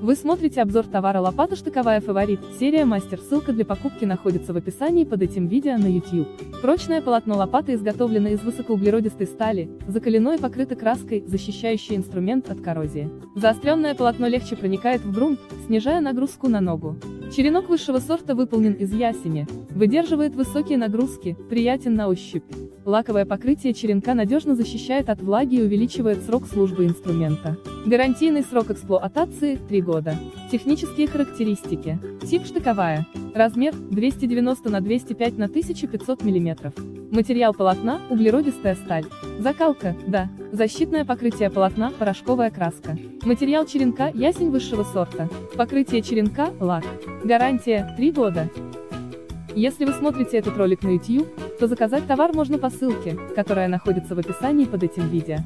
Вы смотрите обзор товара лопата штыковая фаворит, серия мастер, ссылка для покупки находится в описании под этим видео на YouTube. Прочное полотно лопаты изготовлено из высокоуглеродистой стали, закалено и покрыто краской, защищающей инструмент от коррозии. Заостренное полотно легче проникает в грунт, снижая нагрузку на ногу. Черенок высшего сорта выполнен из ясеня, выдерживает высокие нагрузки, приятен на ощупь. Лаковое покрытие черенка надежно защищает от влаги и увеличивает срок службы инструмента. Гарантийный срок эксплуатации – 3 года. Технические характеристики. Тип штыковая. Размер – 290 на 205 на 1500 мм. Материал полотна – углеродистая сталь. Закалка – да. Защитное покрытие полотна – порошковая краска. Материал черенка – ясень высшего сорта. Покрытие черенка – лак. Гарантия – 3 года. Если вы смотрите этот ролик на YouTube, то заказать товар можно по ссылке, которая находится в описании под этим видео.